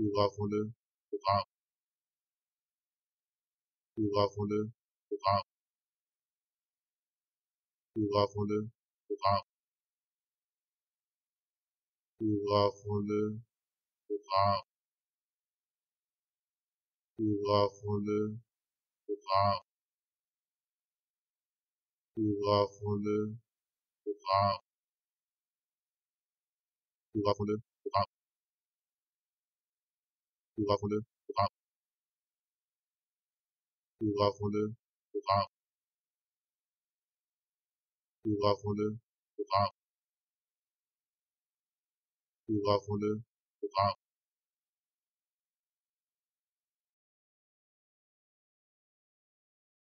Hurra-Wolle, Hurra. Hurra-Wolle, Hurra. Hurra-Wolle, Hurra. Hurra-Wolle, Hurra. Hurra-Wolle, Hurra. Hurra-Wolle, Hurra. Hurra-Wolle, قبوله قبوله قبوله قبوله قبوله